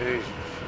Jesus.